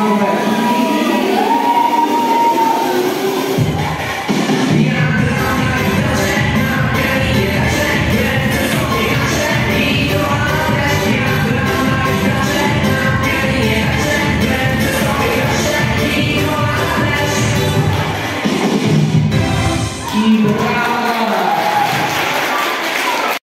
moment.